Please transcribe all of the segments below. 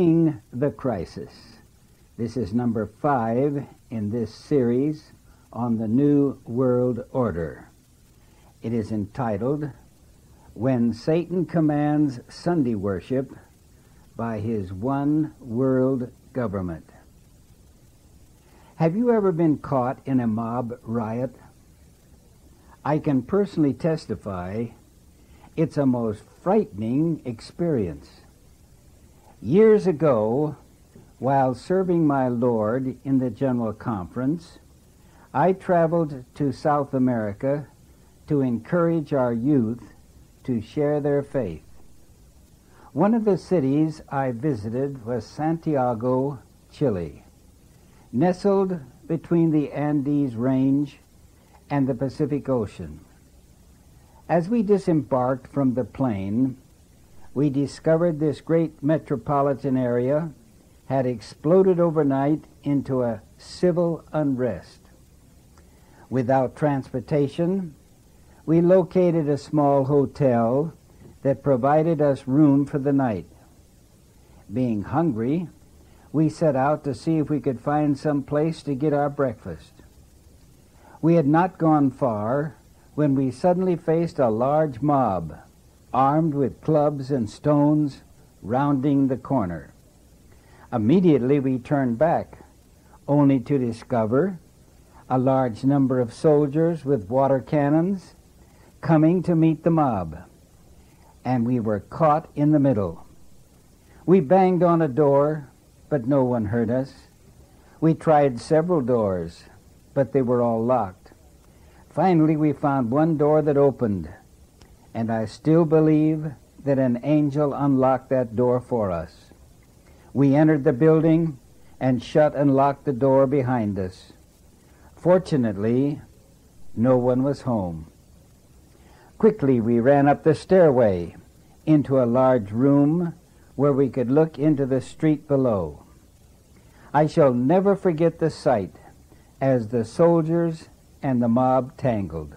The Crisis. This is number five in this series on the New World Order. It is entitled When Satan Commands Sunday Worship by His One World Government. Have you ever been caught in a mob riot? I can personally testify it's a most frightening experience. Years ago, while serving my Lord in the General Conference, I traveled to South America to encourage our youth to share their faith. One of the cities I visited was Santiago, Chile, nestled between the Andes Range and the Pacific Ocean. As we disembarked from the plane, we discovered this great metropolitan area had exploded overnight into a civil unrest. Without transportation, we located a small hotel that provided us room for the night. Being hungry, we set out to see if we could find some place to get our breakfast. We had not gone far when we suddenly faced a large mob, armed with clubs and stones, rounding the corner. Immediately we turned back, only to discover a large number of soldiers with water cannons coming to meet the mob, and we were caught in the middle. We banged on a door, but no one heard us. We tried several doors, but they were all locked. Finally, we found one door that opened, and I still believe that an angel unlocked that door for us. We entered the building and shut and locked the door behind us. Fortunately, no one was home. Quickly, we ran up the stairway into a large room where we could look into the street below. I shall never forget the sight as the soldiers and the mob tangled.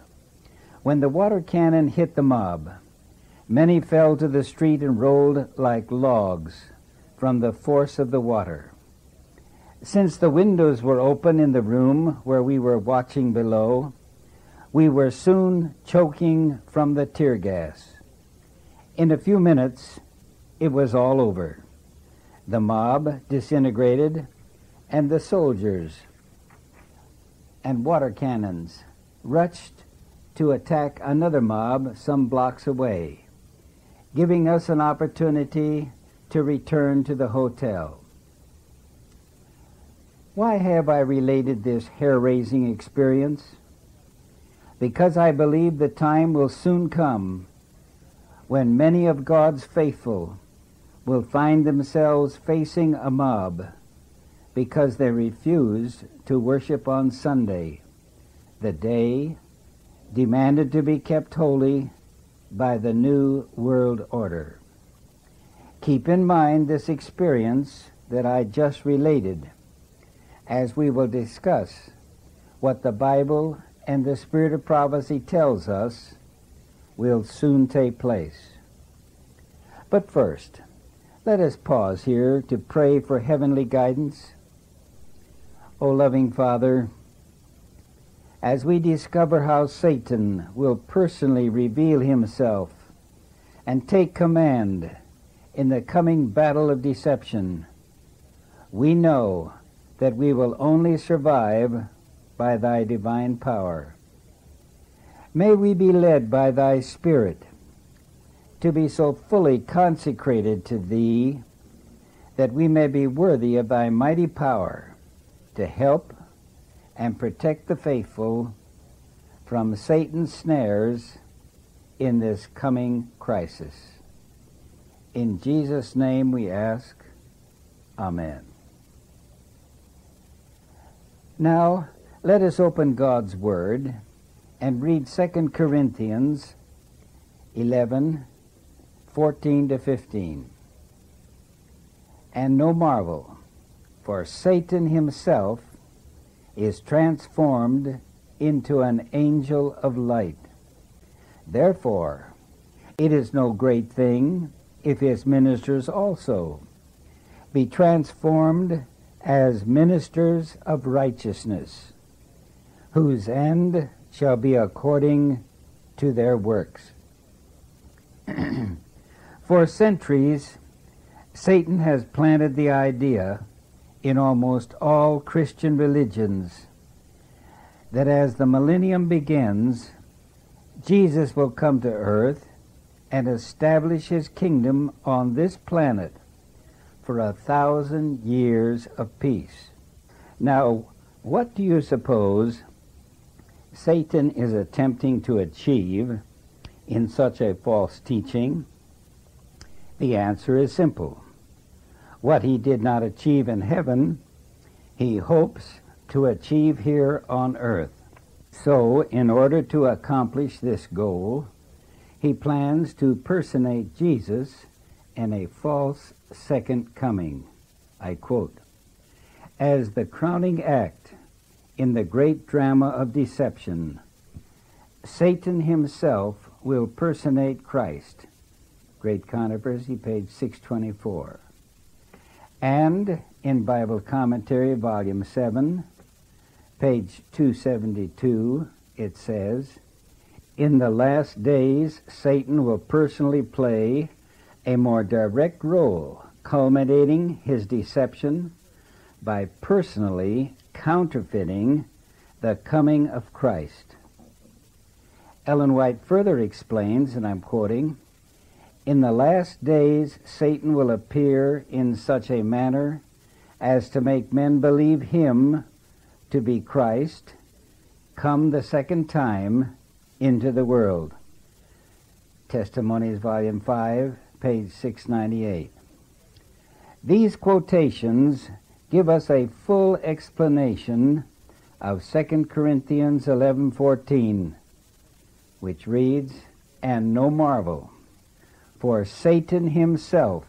When the water cannon hit the mob, many fell to the street and rolled like logs from the force of the water. Since the windows were open in the room where we were watching below, we were soon choking from the tear gas. In a few minutes, it was all over. The mob disintegrated, and the soldiers and water cannons rushed to attack another mob some blocks away, giving us an opportunity to return to the hotel. Why have I related this hair raising experience? Because I believe the time will soon come when many of God's faithful will find themselves facing a mob because they refused to worship on Sunday, the day demanded to be kept holy by the New World Order. Keep in mind this experience that I just related as we will discuss what the Bible and the Spirit of prophecy tells us will soon take place. But first, let us pause here to pray for heavenly guidance. O loving Father, as we discover how Satan will personally reveal himself and take command in the coming battle of deception, we know that we will only survive by thy divine power. May we be led by thy Spirit to be so fully consecrated to thee that we may be worthy of thy mighty power to help and protect the faithful from Satan's snares in this coming crisis. In Jesus' name we ask, Amen. Now, let us open God's Word and read 2 Corinthians 11, 14 to 15. And no marvel, for Satan himself is transformed into an angel of light. Therefore, it is no great thing if his ministers also, be transformed as ministers of righteousness, whose end shall be according to their works. For centuries, Satan has planted the idea in almost all Christian religions that as the millennium begins, Jesus will come to earth and establish his kingdom on this planet for a thousand years of peace. Now, what do you suppose Satan is attempting to achieve in such a false teaching? The answer is simple. What he did not achieve in heaven, he hopes to achieve here on earth. So, in order to accomplish this goal, he plans to personate Jesus in a false second coming. I quote As the crowning act in the great drama of deception, Satan himself will personate Christ. Great Controversy, page 624. And in Bible Commentary, volume 7, page 272, it says, In the last days, Satan will personally play a more direct role, culminating his deception by personally counterfeiting the coming of Christ. Ellen White further explains, and I'm quoting, In the last days Satan will appear in such a manner as to make men believe him to be Christ, come the second time into the world. Testimonies, Volume 5, page 698. These quotations give us a full explanation of 2 Corinthians 11:14, which reads, "And no marvel, for Satan himself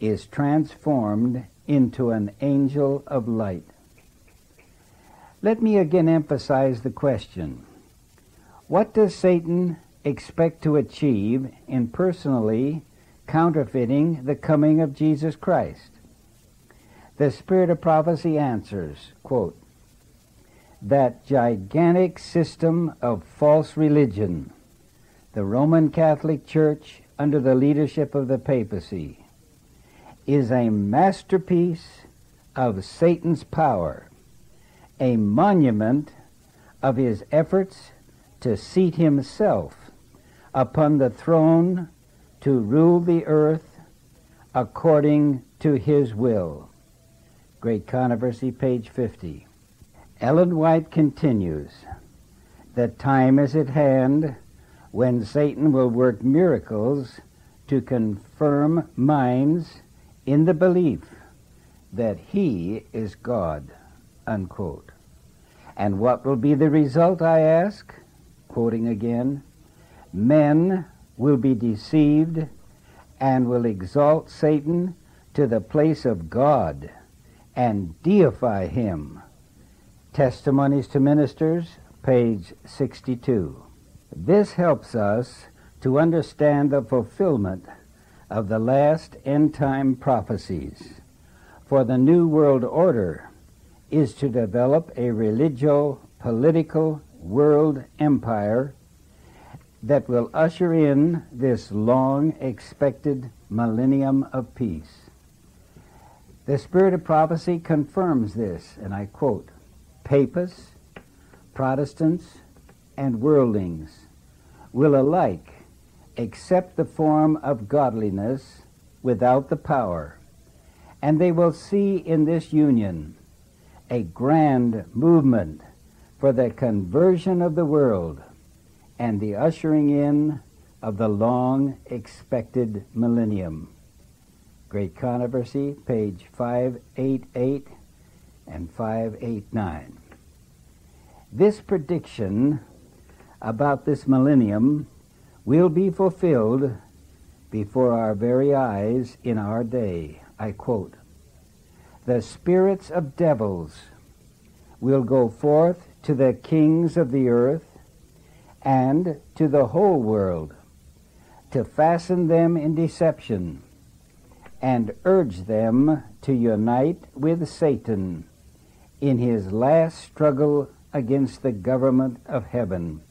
is transformed into an angel of light." Let me again emphasize the question. What does Satan expect to achieve in personally counterfeiting the coming of Jesus Christ. The Spirit of Prophecy answers, quote, that gigantic system of false religion, the Roman Catholic Church under the leadership of the papacy, is a masterpiece of Satan's power, a monument of his efforts to seat himself upon the throne to rule the earth according to his will. Great Controversy, page 50. Ellen White continues that time is at hand when Satan will work miracles to confirm minds in the belief that he is God. Unquote. And what will be the result, I ask? Quoting again, men will be deceived and will exalt Satan to the place of God and deify him. Testimonies to Ministers, page 62. This helps us to understand the fulfillment of the last end time prophecies. For the New World Order is to develop a religio political world empire that will usher in this long expected millennium of peace. The spirit of prophecy confirms this, and I quote Papists, Protestants, and worldlings will alike accept the form of godliness without the power, and they will see in this union a grand movement for the conversion of the world and the ushering in of the long expected millennium. Great Controversy, page 588 and 589. This prediction about this millennium will be fulfilled before our very eyes in our day. I quote The spirits of devils will go forth to the kings of the earth and to the whole world, to fasten them in deception, and urge them to unite with Satan in his last struggle against the government of heaven.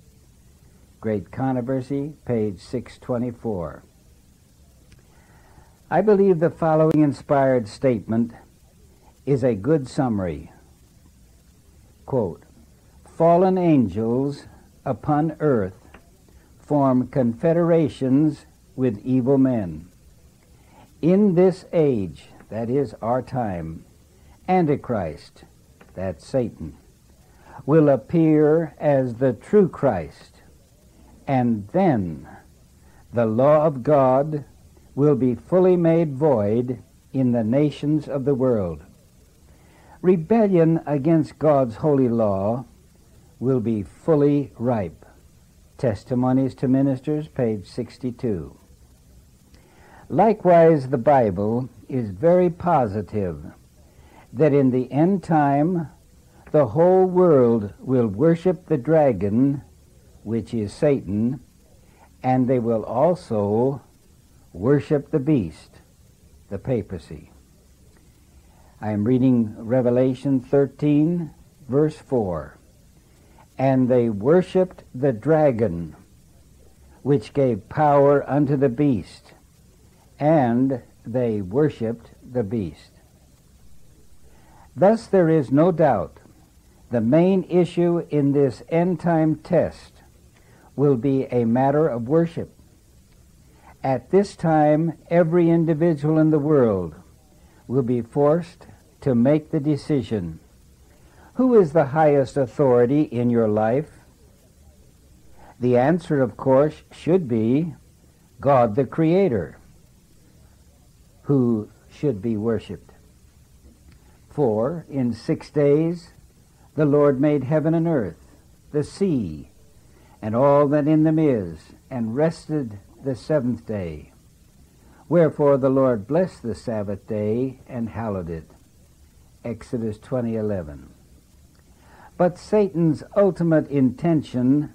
Great Controversy, page 624. I believe the following inspired statement is a good summary. Quote, Fallen angels upon earth form confederations with evil men. In this age, that is our time, Antichrist, that's Satan, will appear as the true Christ, and then the law of God will be fully made void in the nations of the world. Rebellion against God's holy law will be fully ripe. Testimonies to Ministers, page 62. Likewise, the Bible is very positive that in the end time the whole world will worship the dragon, which is Satan, and they will also worship the beast, the papacy. I am reading Revelation 13, verse 4. And they worshipped the dragon, which gave power unto the beast, and they worshipped the beast. Thus, there is no doubt the main issue in this end time test will be a matter of worship. At this time, every individual in the world will be forced to make the decision who is the highest authority in your life? The answer, of course, should be God the Creator, who should be worshiped. For in six days the Lord made heaven and earth, the sea, and all that in them is, and rested the seventh day. Wherefore the Lord blessed the Sabbath day and hallowed it. Exodus 20:11. But Satan's ultimate intention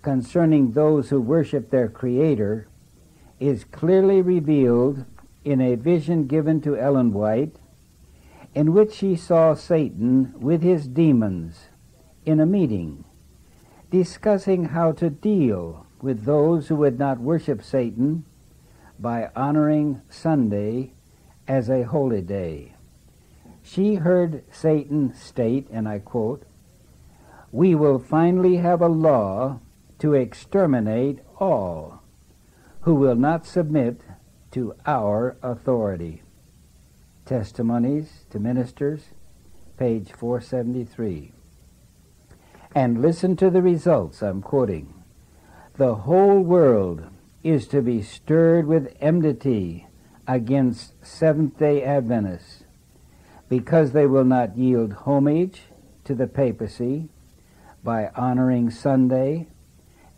concerning those who worship their creator is clearly revealed in a vision given to Ellen White in which she saw Satan with his demons in a meeting discussing how to deal with those who would not worship Satan by honoring Sunday as a holy day. She heard Satan state, and I quote, We will finally have a law to exterminate all who will not submit to our authority. Testimonies to Ministers, page 473. And listen to the results I'm quoting. The whole world is to be stirred with enmity against Seventh day Adventists because they will not yield homage to the papacy by honoring Sunday,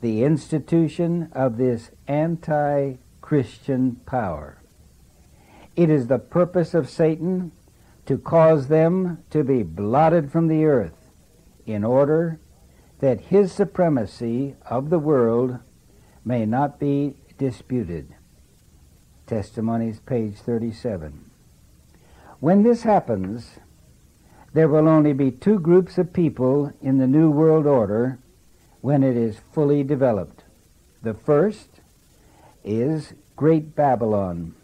the institution of this anti Christian power. It is the purpose of Satan to cause them to be blotted from the earth in order that his supremacy of the world may not be disputed. Testimonies, page 37. When this happens, there will only be two groups of people in the New World Order when it is fully developed. The first is Great Babylon,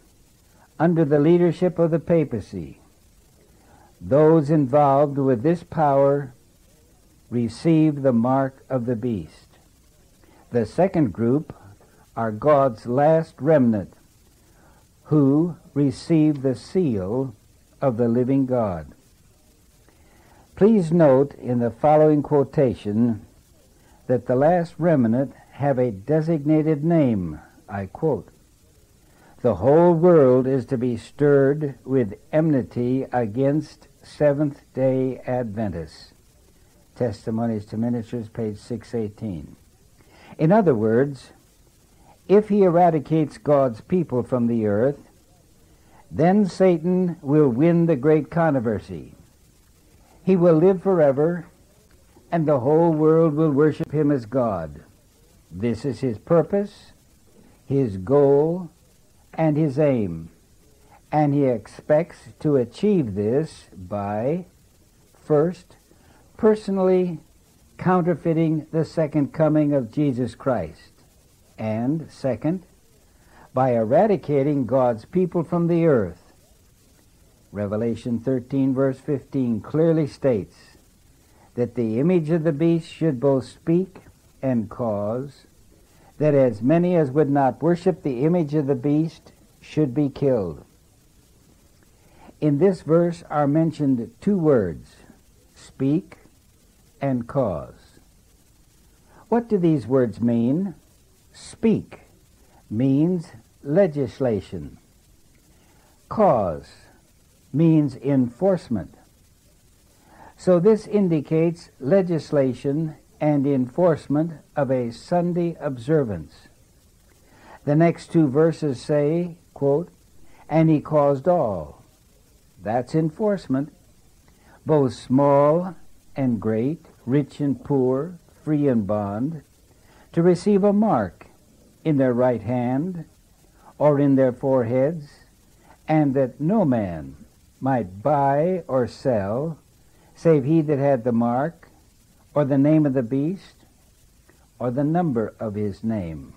under the leadership of the papacy. Those involved with this power receive the mark of the beast. The second group are God's last remnant who receive the seal of the living God. Please note in the following quotation that the last remnant have a designated name. I quote, The whole world is to be stirred with enmity against Seventh day Adventists. Testimonies to Ministers, page 618. In other words, if he eradicates God's people from the earth, then Satan will win the great controversy. He will live forever, and the whole world will worship him as God. This is his purpose, his goal, and his aim. And he expects to achieve this by, first, personally counterfeiting the second coming of Jesus Christ, and, second, by eradicating God's people from the earth. Revelation 13, verse 15, clearly states that the image of the beast should both speak and cause that as many as would not worship the image of the beast should be killed. In this verse are mentioned two words, speak and cause. What do these words mean? Speak means legislation. Cause means enforcement. So this indicates legislation and enforcement of a Sunday observance. The next two verses say, quote, and he caused all. That's enforcement, both small and great, rich and poor, free and bond, to receive a mark in their right hand or in their foreheads, and that no man might buy or sell save he that had the mark or the name of the beast, or the number of his name.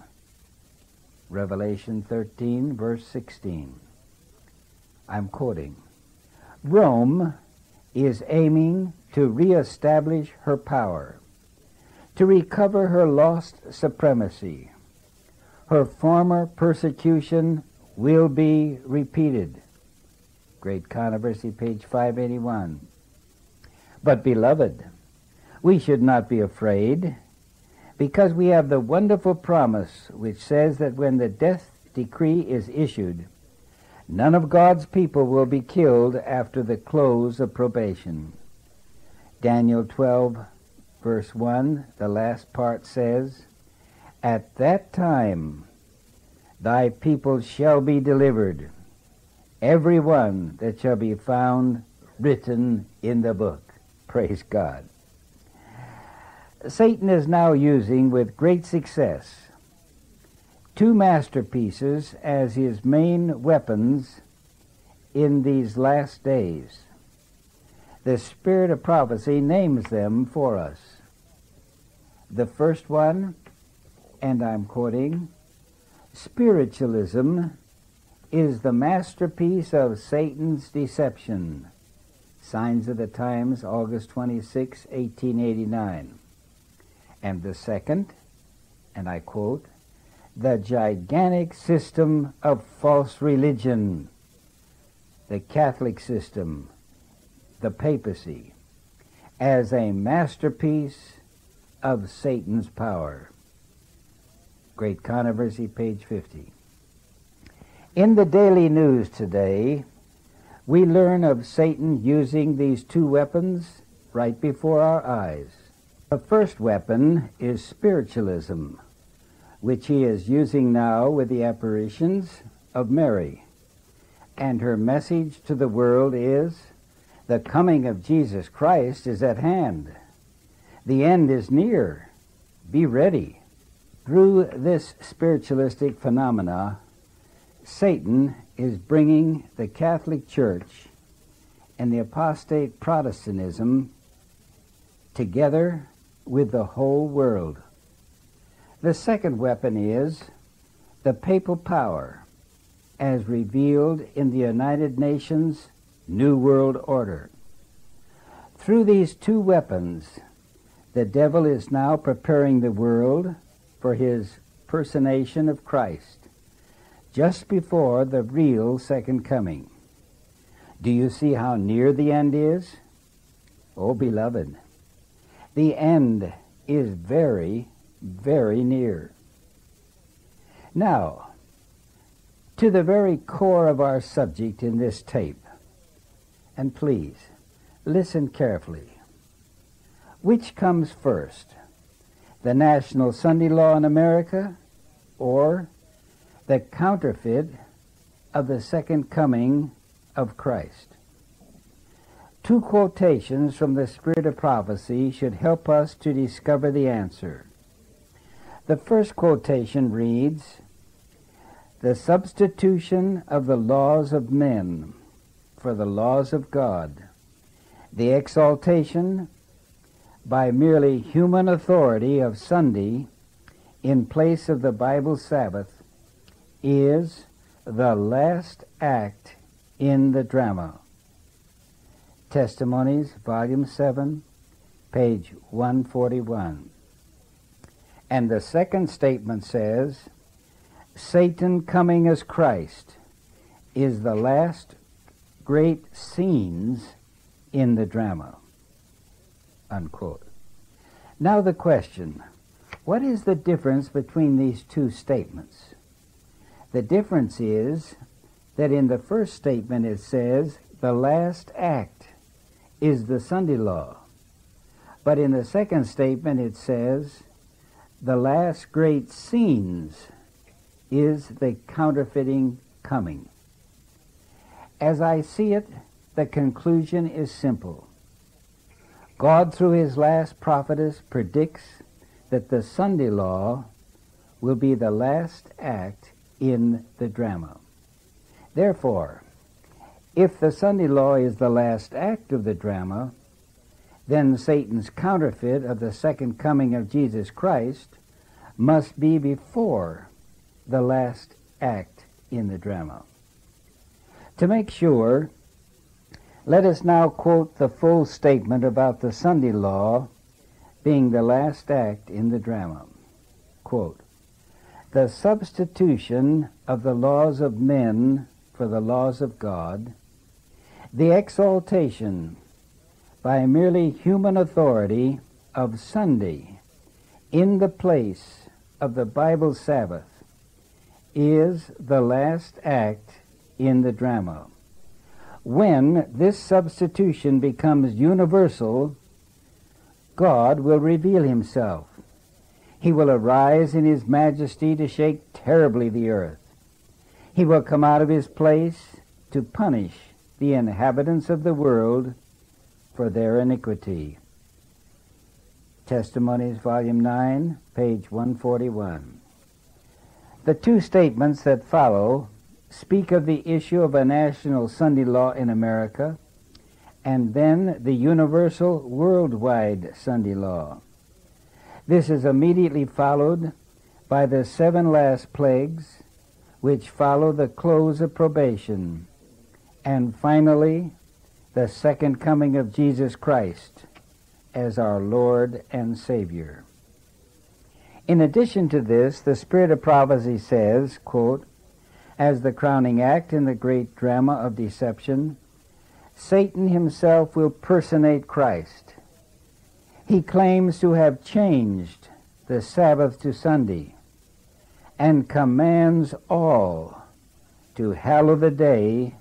Revelation 13, verse 16. I'm quoting. Rome is aiming to reestablish her power, to recover her lost supremacy. Her former persecution will be repeated. Great Controversy, page 581. But, beloved, we should not be afraid because we have the wonderful promise which says that when the death decree is issued, none of God's people will be killed after the close of probation. Daniel 12, verse 1, the last part says, At that time thy people shall be delivered, every one that shall be found written in the book. Praise God. Satan is now using with great success two masterpieces as his main weapons in these last days. The Spirit of Prophecy names them for us. The first one, and I'm quoting, Spiritualism is the masterpiece of Satan's deception. Signs of the Times, August 26, 1889 and the second, and I quote, the gigantic system of false religion, the Catholic system, the papacy, as a masterpiece of Satan's power. Great Controversy, page 50. In the daily news today, we learn of Satan using these two weapons right before our eyes. The first weapon is spiritualism, which he is using now with the apparitions of Mary. And her message to the world is the coming of Jesus Christ is at hand. The end is near. Be ready. Through this spiritualistic phenomena, Satan is bringing the Catholic Church and the apostate Protestantism together with the whole world. The second weapon is the papal power as revealed in the United Nations New World Order. Through these two weapons, the devil is now preparing the world for his personation of Christ just before the real second coming. Do you see how near the end is? Oh, beloved, the end is very, very near. Now, to the very core of our subject in this tape, and please listen carefully. Which comes first, the national Sunday law in America or the counterfeit of the second coming of Christ? Two quotations from the Spirit of Prophecy should help us to discover the answer. The first quotation reads, the substitution of the laws of men for the laws of God, the exaltation by merely human authority of Sunday in place of the Bible Sabbath is the last act in the drama. Testimonies, Volume 7, page 141. And the second statement says, Satan coming as Christ is the last great scenes in the drama. Unquote. Now the question, what is the difference between these two statements? The difference is that in the first statement it says the last act is the Sunday law. But in the second statement it says the last great scenes is the counterfeiting coming. As I see it, the conclusion is simple. God, through his last prophetess, predicts that the Sunday law will be the last act in the drama. Therefore, if the Sunday law is the last act of the drama, then Satan's counterfeit of the second coming of Jesus Christ must be before the last act in the drama. To make sure, let us now quote the full statement about the Sunday law being the last act in the drama. Quote, the substitution of the laws of men for the laws of God, the exaltation by merely human authority of Sunday in the place of the Bible Sabbath is the last act in the drama. When this substitution becomes universal, God will reveal himself. He will arise in his majesty to shake terribly the earth. He will come out of his place to punish the inhabitants of the world for their iniquity. Testimonies, Volume 9, page 141. The two statements that follow speak of the issue of a national Sunday law in America and then the universal worldwide Sunday law. This is immediately followed by the seven last plagues, which follow the close of probation, and finally, the second coming of Jesus Christ as our Lord and Savior. In addition to this, the Spirit of Prophecy says, quote, as the crowning act in the great drama of deception, Satan himself will personate Christ. He claims to have changed the Sabbath to Sunday and commands all to hallow the day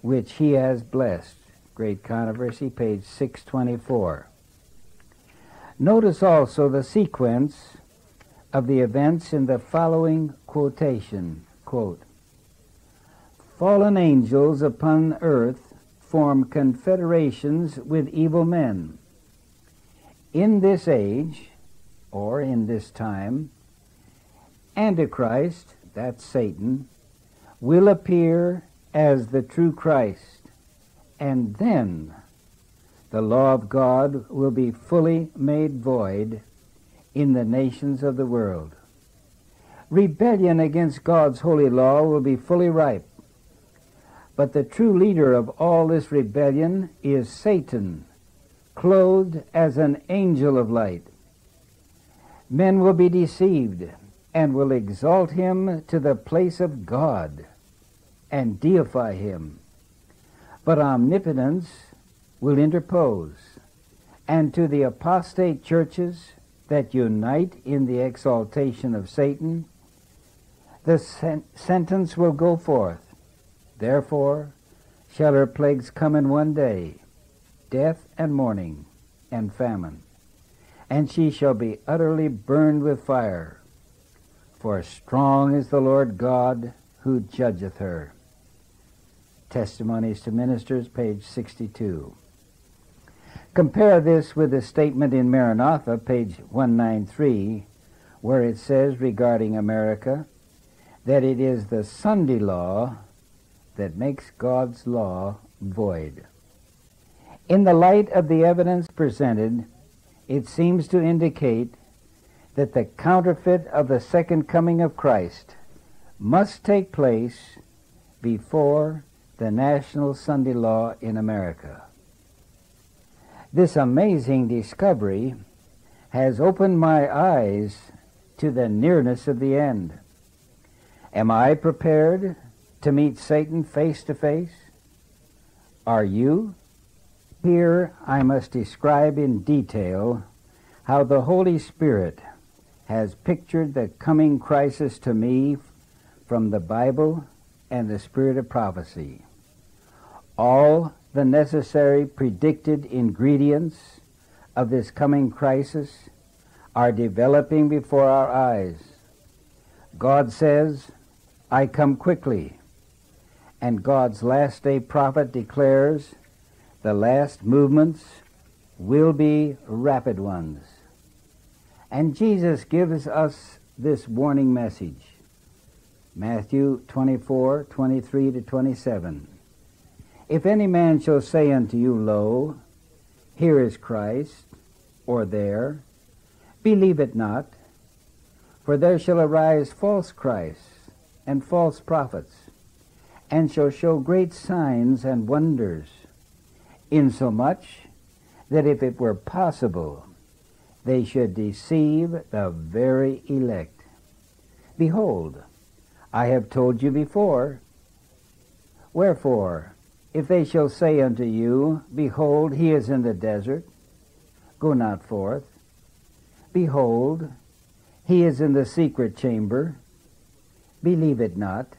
which he has blessed. Great Controversy, page 624. Notice also the sequence of the events in the following quotation. Quote, Fallen angels upon earth form confederations with evil men. In this age, or in this time, Antichrist, that's Satan, will appear as the true Christ, and then the law of God will be fully made void in the nations of the world. Rebellion against God's holy law will be fully ripe but the true leader of all this rebellion is Satan, clothed as an angel of light. Men will be deceived and will exalt him to the place of God and deify him. But omnipotence will interpose, and to the apostate churches that unite in the exaltation of Satan, the sen- sentence will go forth Therefore shall her plagues come in one day, death and mourning and famine, and she shall be utterly burned with fire. For strong is the Lord God who judgeth her. Testimonies to Ministers, page 62. Compare this with the statement in Maranatha, page 193, where it says regarding America, that it is the Sunday law that makes God's law void. In the light of the evidence presented, it seems to indicate that the counterfeit of the second coming of Christ must take place before the national Sunday law in America. This amazing discovery has opened my eyes to the nearness of the end. Am I prepared to meet Satan face to face? Are you? Here I must describe in detail how the Holy Spirit has pictured the coming crisis to me from the Bible and the Spirit of prophecy. All the necessary predicted ingredients of this coming crisis are developing before our eyes. God says, I come quickly. And God's last day prophet declares the last movements will be rapid ones. And Jesus gives us this warning message. Matthew 24, 23 to 27. If any man shall say unto you, Lo, here is Christ, or there, believe it not, for there shall arise false Christs and false prophets, and shall show great signs and wonders, insomuch that if it were possible, they should deceive the very elect. Behold, I have told you before. Wherefore, if they shall say unto you, Behold, he is in the desert, go not forth. Behold, he is in the secret chamber, believe it not.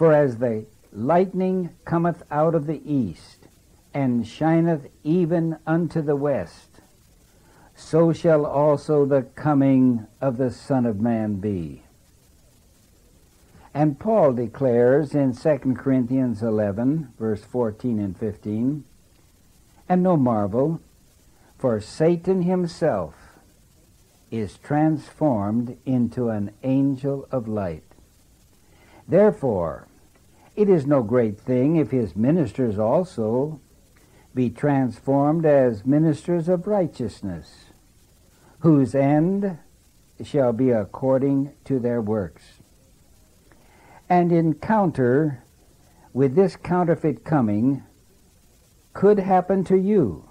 For as the lightning cometh out of the east, and shineth even unto the west, so shall also the coming of the Son of Man be. And Paul declares in 2 Corinthians 11, verse 14 and 15, And no marvel, for Satan himself is transformed into an angel of light. Therefore, it is no great thing if his ministers also be transformed as ministers of righteousness, whose end shall be according to their works and encounter with this counterfeit coming could happen to you.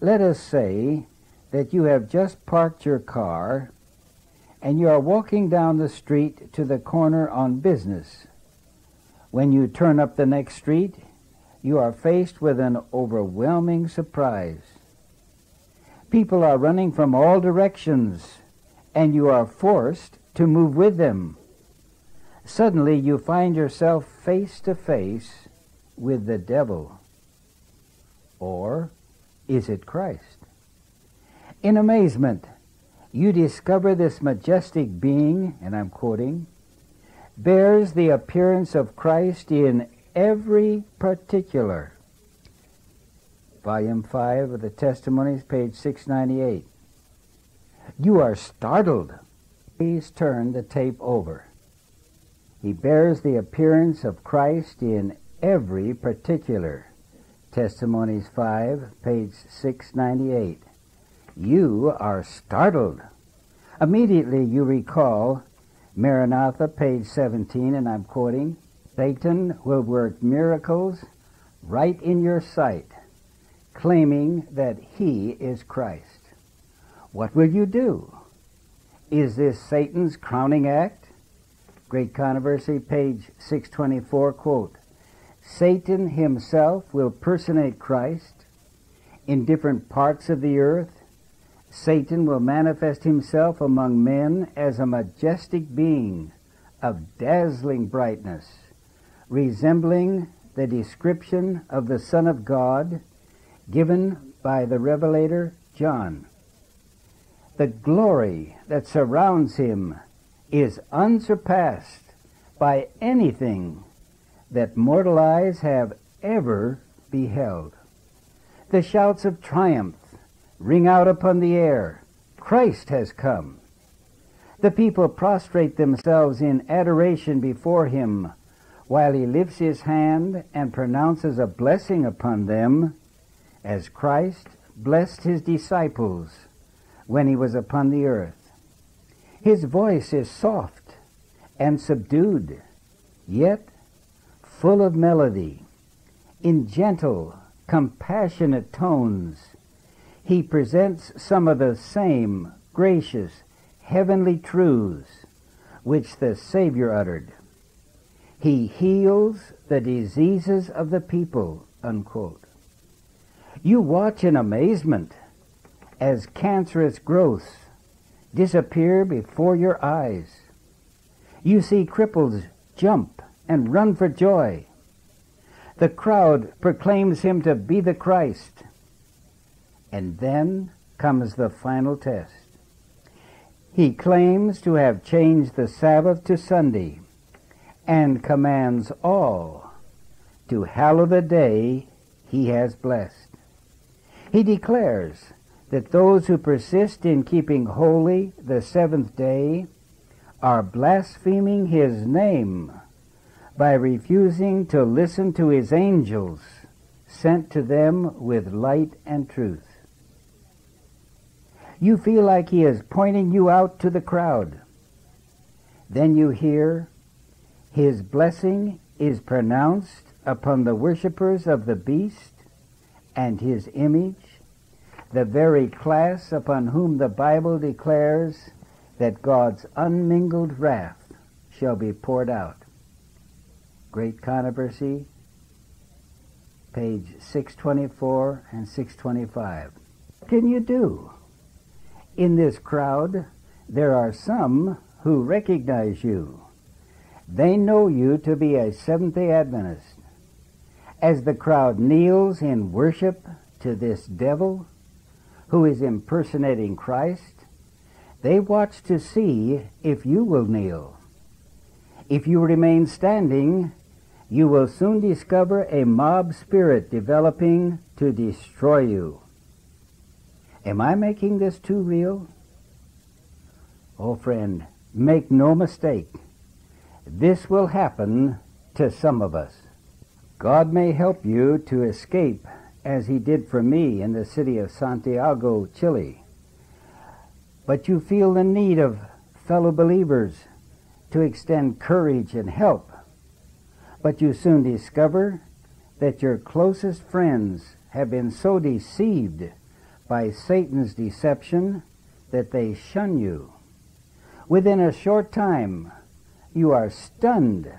Let us say that you have just parked your car and you are walking down the street to the corner on business. When you turn up the next street, you are faced with an overwhelming surprise. People are running from all directions, and you are forced to move with them suddenly you find yourself face to face with the devil. Or is it Christ? In amazement, you discover this majestic being, and I'm quoting, bears the appearance of Christ in every particular. Volume 5 of the Testimonies, page 698. You are startled. Please turn the tape over. He bears the appearance of Christ in every particular. Testimonies 5, page 698. You are startled. Immediately you recall Maranatha, page 17, and I'm quoting Satan will work miracles right in your sight, claiming that he is Christ. What will you do? Is this Satan's crowning act? Great Controversy, page 624, quote, Satan himself will personate Christ in different parts of the earth. Satan will manifest himself among men as a majestic being of dazzling brightness, resembling the description of the Son of God given by the Revelator John. The glory that surrounds him is unsurpassed by anything that mortal eyes have ever beheld. The shouts of triumph ring out upon the air. Christ has come. The people prostrate themselves in adoration before him, while he lifts his hand and pronounces a blessing upon them, as Christ blessed his disciples when he was upon the earth. His voice is soft and subdued, yet full of melody. In gentle, compassionate tones, he presents some of the same gracious, heavenly truths which the Savior uttered. He heals the diseases of the people, unquote. You watch in amazement as cancerous growths disappear before your eyes. You see cripples jump and run for joy. The crowd proclaims him to be the Christ. And then comes the final test. He claims to have changed the Sabbath to Sunday and commands all to hallow the day he has blessed. He declares that those who persist in keeping holy the seventh day are blaspheming his name by refusing to listen to his angels sent to them with light and truth. You feel like he is pointing you out to the crowd. Then you hear, His blessing is pronounced upon the worshippers of the beast and his image, the very class upon whom the Bible declares that God's unmingled wrath shall be poured out. Great Controversy, page 624 and 625. What can you do? In this crowd, there are some who recognize you. They know you to be a Seventh day Adventist. As the crowd kneels in worship to this devil who is impersonating Christ, they watch to see if you will kneel. If you remain standing, you will soon discover a mob spirit developing to destroy you. Am I making this too real? Oh, friend, make no mistake. This will happen to some of us. God may help you to escape as he did for me in the city of Santiago, Chile. But you feel the need of fellow believers to extend courage and help. But you soon discover that your closest friends have been so deceived by Satan's deception that they shun you. Within a short time, you are stunned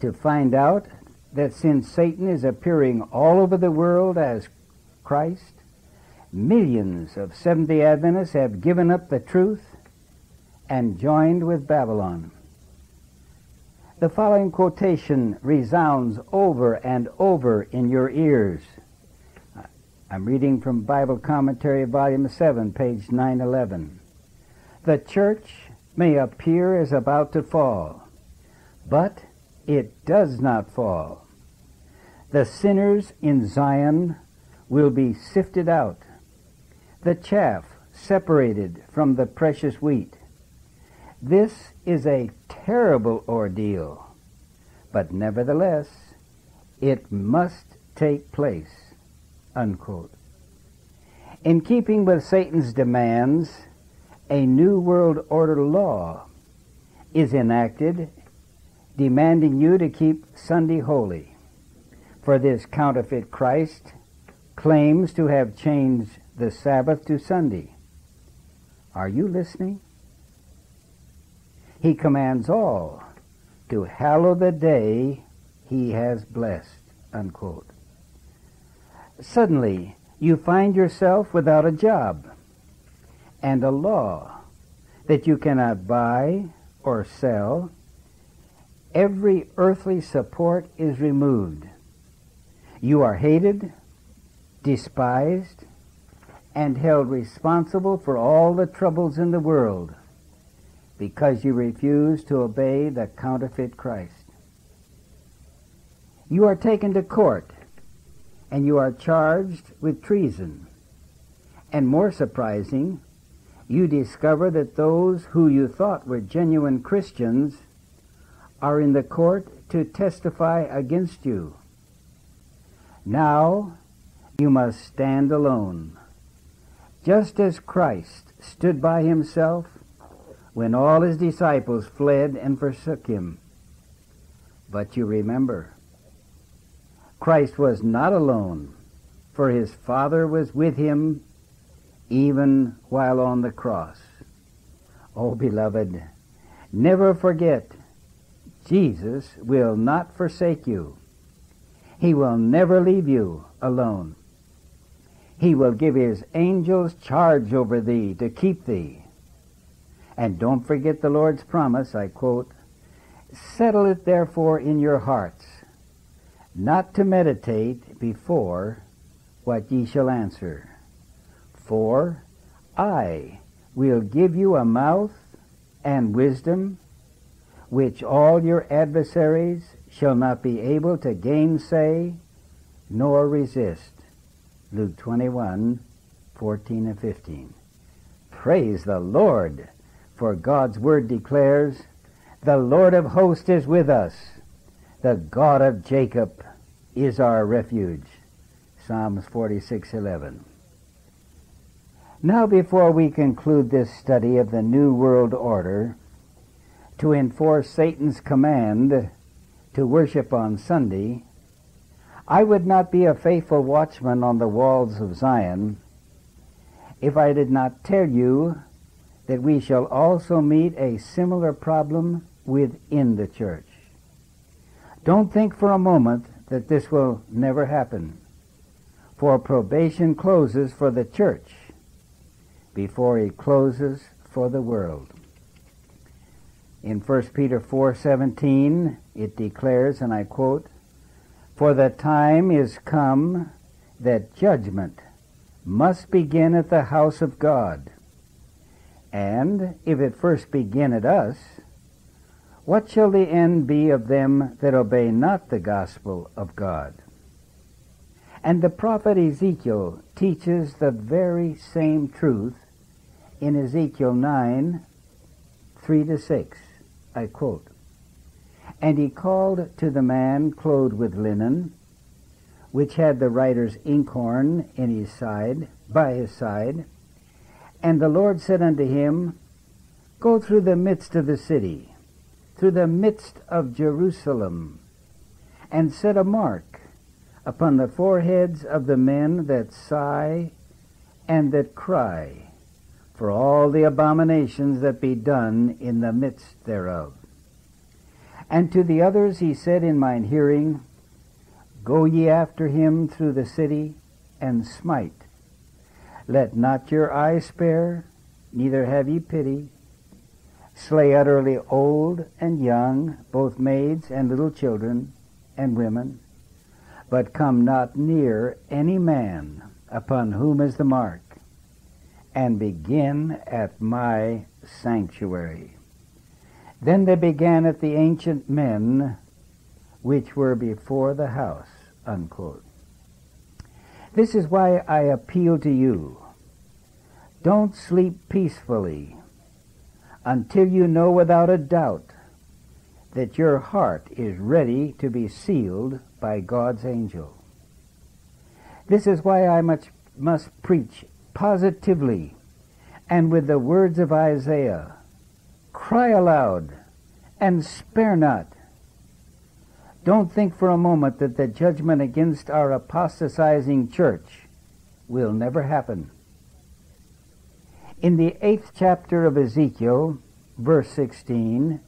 to find out that since Satan is appearing all over the world as Christ, millions of Seventh day Adventists have given up the truth and joined with Babylon. The following quotation resounds over and over in your ears. I'm reading from Bible Commentary, Volume 7, page 911. The church may appear as about to fall, but it does not fall. The sinners in Zion will be sifted out, the chaff separated from the precious wheat. This is a terrible ordeal, but nevertheless, it must take place. Unquote. In keeping with Satan's demands, a New World Order law is enacted demanding you to keep Sunday holy for this counterfeit Christ claims to have changed the Sabbath to Sunday. Are you listening? He commands all to hallow the day he has blessed. Unquote. Suddenly, you find yourself without a job and a law that you cannot buy or sell. Every earthly support is removed you are hated, despised, and held responsible for all the troubles in the world because you refuse to obey the counterfeit Christ. You are taken to court and you are charged with treason. And more surprising, you discover that those who you thought were genuine Christians are in the court to testify against you. Now you must stand alone. Just as Christ stood by himself when all his disciples fled and forsook him. But you remember, Christ was not alone, for his Father was with him even while on the cross. Oh, beloved, never forget, Jesus will not forsake you. He will never leave you alone. He will give his angels charge over thee to keep thee. And don't forget the Lord's promise, I quote, Settle it therefore in your hearts, not to meditate before what ye shall answer. For I will give you a mouth and wisdom which all your adversaries shall not be able to gainsay nor resist. Luke 21, 14 and 15. Praise the Lord, for God's word declares, The Lord of hosts is with us. The God of Jacob is our refuge. Psalms 46:11. Now before we conclude this study of the new world order to enforce Satan's command to worship on Sunday, I would not be a faithful watchman on the walls of Zion if I did not tell you that we shall also meet a similar problem within the church. Don't think for a moment that this will never happen, for probation closes for the church before it closes for the world. In 1 Peter 4:17 it declares and I quote for the time is come that judgment must begin at the house of God. And if it first begin at us, what shall the end be of them that obey not the gospel of God? And the prophet Ezekiel teaches the very same truth in Ezekiel 9, 3 to 6. I quote, And he called to the man clothed with linen, which had the writer's inkhorn in his side, by his side, and the Lord said unto him, Go through the midst of the city, through the midst of Jerusalem, and set a mark upon the foreheads of the men that sigh and that cry for all the abominations that be done in the midst thereof. And to the others he said in mine hearing, Go ye after him through the city, and smite. Let not your eye spare, neither have ye pity. Slay utterly old and young, both maids and little children, and women, but come not near any man upon whom is the mark and begin at my sanctuary. Then they began at the ancient men which were before the house. Unquote. This is why I appeal to you. Don't sleep peacefully until you know without a doubt that your heart is ready to be sealed by God's angel. This is why I much must preach positively and with the words of Isaiah cry aloud and spare not. Don't think for a moment that the judgment against our apostatizing church will never happen. In the eighth chapter of Ezekiel, verse 16,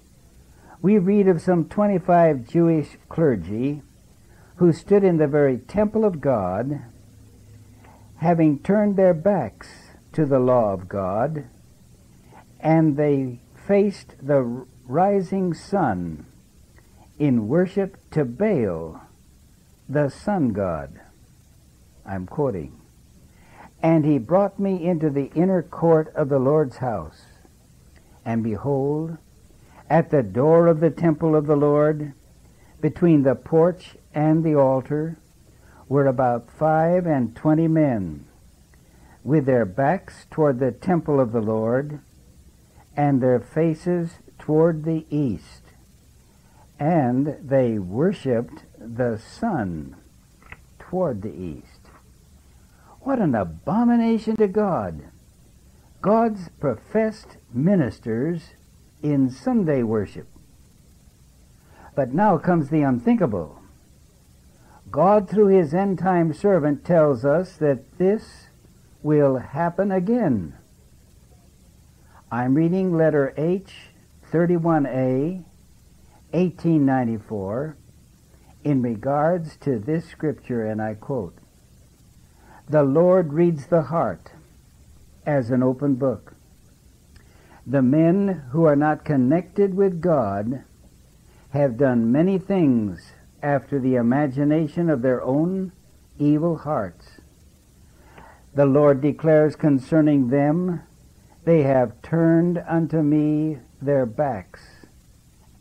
we read of some 25 Jewish clergy who stood in the very temple of God having turned their backs to the law of God, and they faced the rising sun in worship to Baal, the sun god. I'm quoting. And he brought me into the inner court of the Lord's house. And behold, at the door of the temple of the Lord, between the porch and the altar, were about five and twenty men, with their backs toward the temple of the Lord, and their faces toward the east. And they worshipped the sun toward the east. What an abomination to God! God's professed ministers in Sunday worship. But now comes the unthinkable. God, through his end time servant, tells us that this will happen again. I'm reading letter H, 31A, 1894, in regards to this scripture, and I quote The Lord reads the heart as an open book. The men who are not connected with God have done many things after the imagination of their own evil hearts. The Lord declares concerning them, They have turned unto me their backs,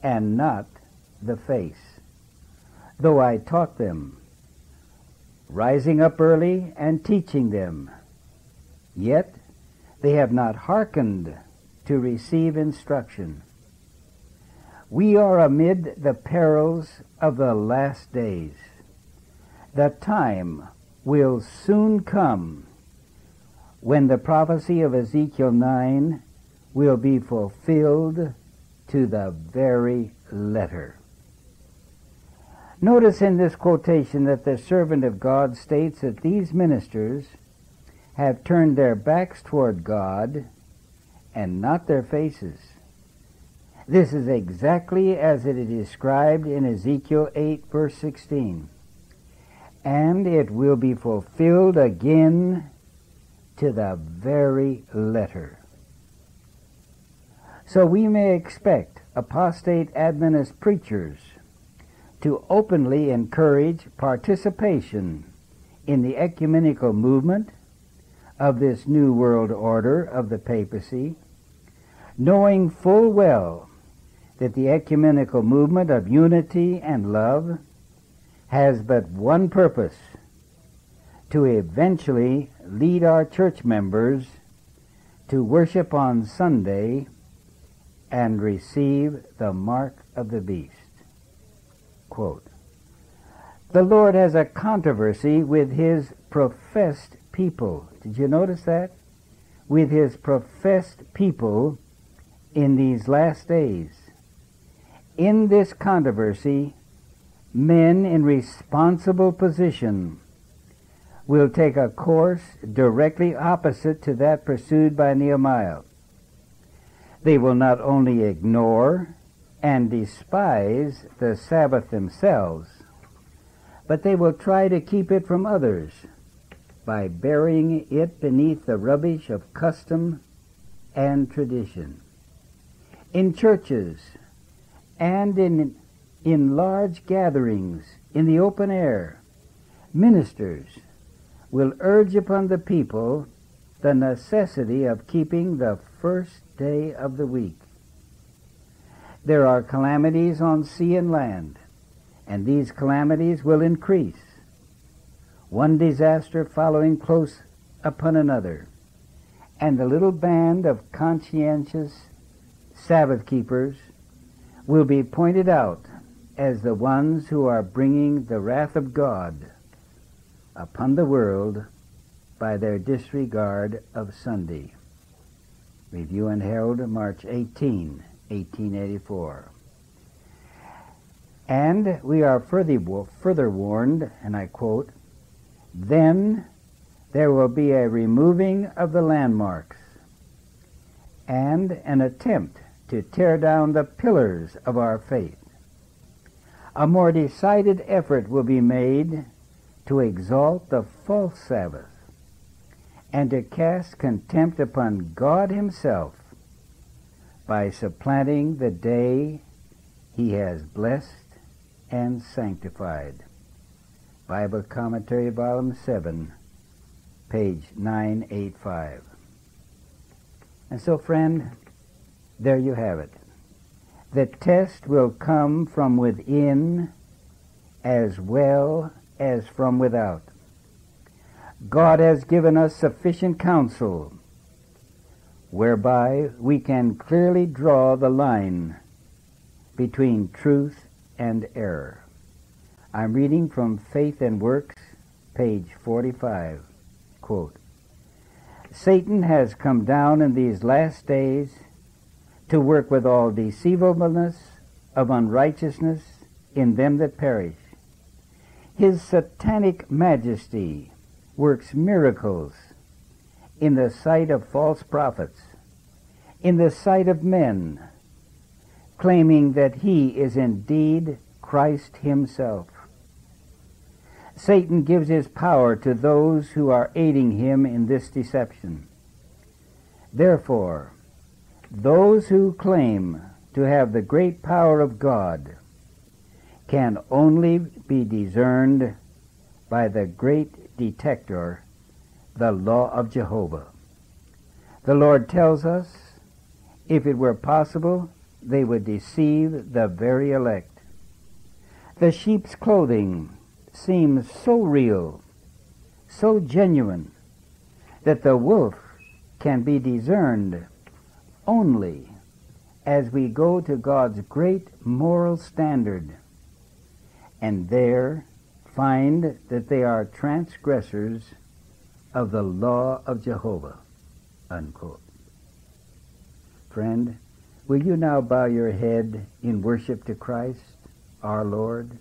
and not the face, though I taught them, rising up early and teaching them. Yet they have not hearkened to receive instruction. We are amid the perils of the last days. The time will soon come when the prophecy of Ezekiel 9 will be fulfilled to the very letter. Notice in this quotation that the servant of God states that these ministers have turned their backs toward God and not their faces. This is exactly as it is described in Ezekiel 8, verse 16. And it will be fulfilled again to the very letter. So we may expect apostate Adventist preachers to openly encourage participation in the ecumenical movement of this new world order of the papacy, knowing full well that the ecumenical movement of unity and love has but one purpose to eventually lead our church members to worship on Sunday and receive the mark of the beast. Quote, the Lord has a controversy with his professed people. Did you notice that? With his professed people in these last days. In this controversy, men in responsible position will take a course directly opposite to that pursued by Nehemiah. They will not only ignore and despise the Sabbath themselves, but they will try to keep it from others by burying it beneath the rubbish of custom and tradition. In churches and in, in large gatherings in the open air, ministers will urge upon the people the necessity of keeping the first day of the week. There are calamities on sea and land, and these calamities will increase, one disaster following close upon another, and the little band of conscientious Sabbath keepers will be pointed out as the ones who are bringing the wrath of God upon the world by their disregard of Sunday. Review and Herald, March 18, 1884. And we are further, further warned, and I quote, Then there will be a removing of the landmarks and an attempt to tear down the pillars of our faith. A more decided effort will be made to exalt the false Sabbath, and to cast contempt upon God Himself by supplanting the day He has blessed and sanctified. Bible Commentary, Volume 7, page 985. And so, friend, there you have it. The test will come from within as well as from without. God has given us sufficient counsel whereby we can clearly draw the line between truth and error. I'm reading from Faith and Works, page 45. Quote, Satan has come down in these last days to work with all deceivableness of unrighteousness in them that perish. His satanic majesty works miracles in the sight of false prophets, in the sight of men, claiming that he is indeed Christ himself. Satan gives his power to those who are aiding him in this deception. Therefore, those who claim to have the great power of God can only be discerned by the great detector the law of Jehovah. The Lord tells us, if it were possible, they would deceive the very elect. The sheep's clothing seems so real, so genuine, that the wolf can be discerned only as we go to God's great moral standard and there find that they are transgressors of the law of Jehovah. Unquote. Friend, will you now bow your head in worship to Christ, our Lord,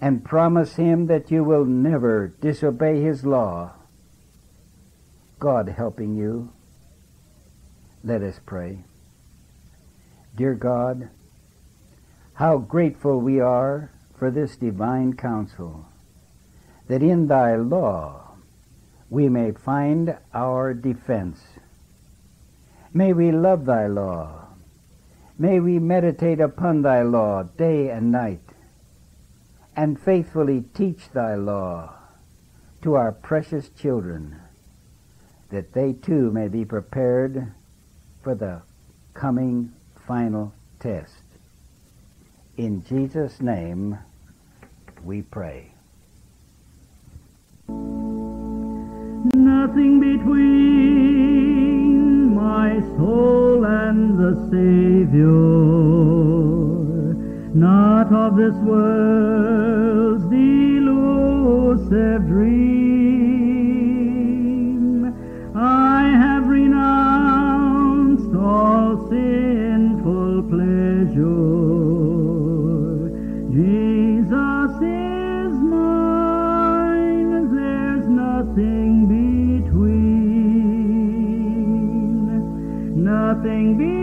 and promise Him that you will never disobey His law? God helping you. Let us pray. Dear God, how grateful we are for this divine counsel, that in Thy law we may find our defense. May we love thy law. May we meditate upon thy law day and night, and faithfully teach thy law to our precious children, that they too may be prepared for the coming final test. In Jesus' name we pray. Nothing between my soul and the Savior, not of this world's delusive dream. I have renounced all sinful pleasure. Nothing between